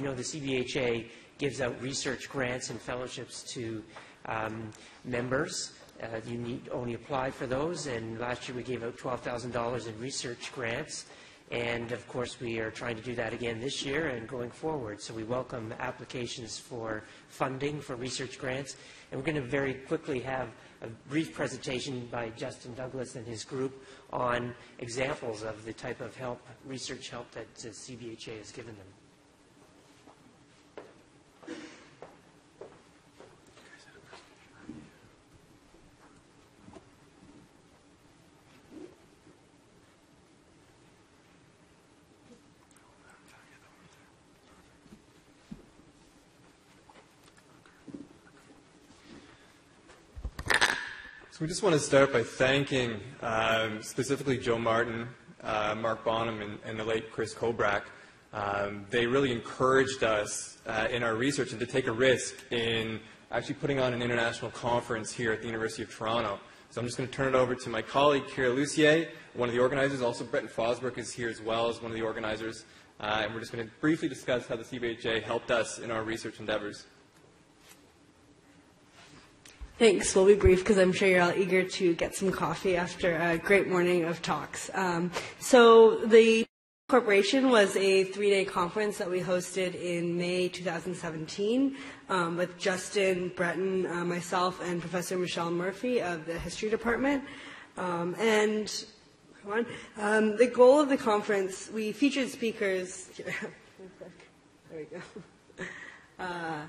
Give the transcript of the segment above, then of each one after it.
the CBHA gives out research grants and fellowships to um, members. Uh, you need only apply for those, and last year we gave out $12,000 in research grants. And of course, we are trying to do that again this year and going forward. So we welcome applications for funding for research grants. And we're going to very quickly have a brief presentation by Justin Douglas and his group on examples of the type of help, research help that uh, CBHA has given them. So we just want to start by thanking um, specifically Joe Martin, uh, Mark Bonham, and, and, the late Chris Kobrak. Um, they really encouraged us uh, in our research and to take a risk in actually putting on an international conference here at the University of Toronto. So I'm just going to turn it over to my colleague, Kira Lussier, one of the organizers. Also, Breton Fosbrook is here as well as one of the organizers. Uh, and we're just going to briefly discuss how the CBHA helped us in our research endeavors. Thanks. We'll be brief because I'm sure you're all eager to get some coffee after a great morning of talks. Um, so the Corporation was a three-day conference that we hosted in May 2017 um, with Justin Breton, uh, myself, and Professor Michelle Murphy of the History Department. Um, and um, the goal of the conference, we featured speakers. there we go. Uh,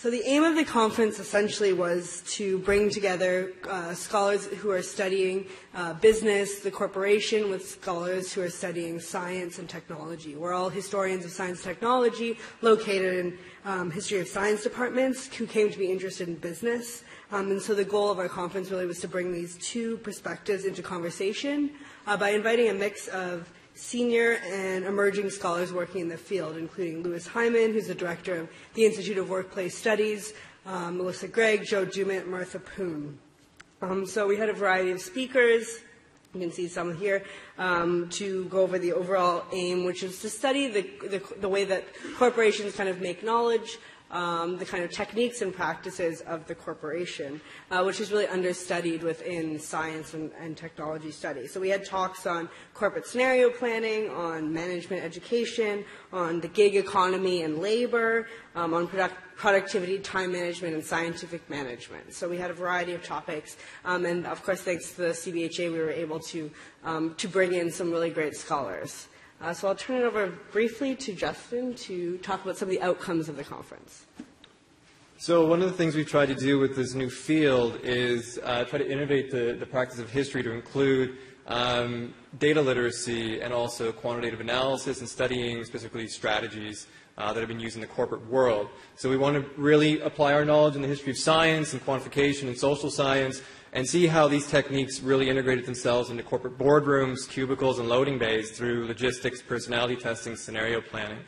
so the aim of the conference essentially was to bring together uh, scholars who are studying uh, business, the corporation, with scholars who are studying science and technology. We're all historians of science technology, located in um, history of science departments, who came to be interested in business. Um, and so the goal of our conference really was to bring these two perspectives into conversation uh, by inviting a mix of senior and emerging scholars working in the field, including Louis Hyman, who's the director of the Institute of Workplace Studies, um, Melissa Gregg, Joe Dumit, Martha Poon. Um, so we had a variety of speakers. You can see some here um, to go over the overall aim, which is to study the, the, the way that corporations kind of make knowledge, um, the kind of techniques and practices of the corporation, uh, which is really understudied within science and, and, technology studies. So we had talks on corporate scenario planning, on management education, on the gig economy and labor, um, on product, productivity, time management, and scientific management. So we had a variety of topics, um, and of course, thanks to the CBHA, we were able to um, to bring in some really great scholars. Uh, so I'll turn it over briefly to Justin to talk about some of the outcomes of the conference. So one of the things we've tried to do with this new field is uh, try to innovate the, the practice of history to include um, data literacy and also quantitative analysis and studying specifically strategies uh, that have been used in the corporate world. So we want to really apply our knowledge in the history of science and quantification and social science and see how these techniques really integrated themselves into corporate boardrooms, cubicles, and loading bays through logistics, personality testing, scenario planning.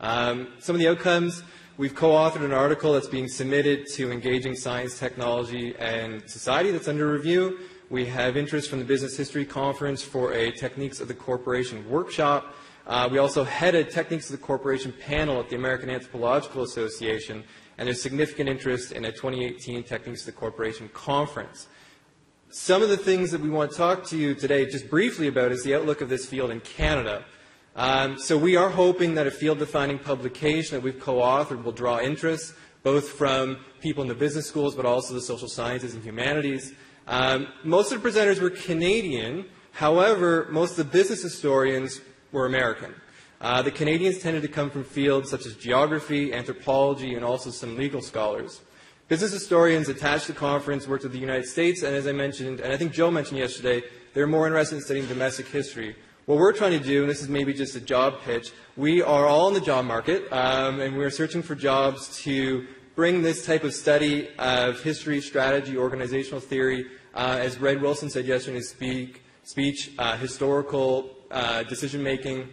Um, some of the outcomes, we've co-authored an article that's being submitted to Engaging Science, Technology, and Society that's under review. We have interest from the Business History Conference for a Techniques of the Corporation workshop. Uh, we also headed Techniques of the Corporation panel at the American Anthropological Association, and there's significant interest in a 2018 Techniques of the Corporation conference. Some of the things that we want to talk to you today just briefly about is the outlook of this field in Canada. Um, so we are hoping that a field-defining publication that we've co-authored will draw interest, both from people in the business schools, but also the social sciences and humanities. Um, most of the presenters were Canadian. However, most of the business historians were American. Uh, the Canadians tended to come from fields such as geography, anthropology, and also some legal scholars. Business historians attached to the conference worked with the United States, and as I mentioned, and I think Joe mentioned yesterday, they're more interested in studying domestic history. What we're trying to do, and this is maybe just a job pitch, we are all in the job market, um, and we're searching for jobs to bring this type of study of history, strategy, organizational theory, uh, as Red Wilson said yesterday in his speak, speech, uh, historical uh, decision making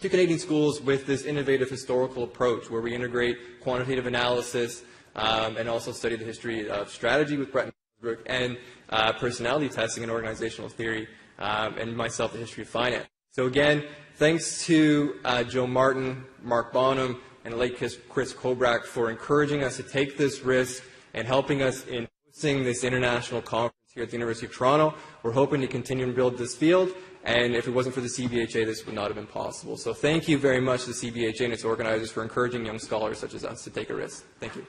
to Canadian schools with this innovative historical approach where we integrate quantitative analysis, um, and also study the history of strategy with Bretton Breton and uh, personality testing and organizational theory, um, and myself, the history of finance. So again, thanks to uh, Joe Martin, Mark Bonham, and late Chris, Kobrak for encouraging us to take this risk and helping us in hosting this international conference here at the University of Toronto. We're hoping to continue to build this field, and if it wasn't for the CBHA, this would not have been possible. So thank you very much to the CBHA and its organizers for encouraging young scholars such as us to take a risk. Thank you.